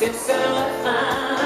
since so found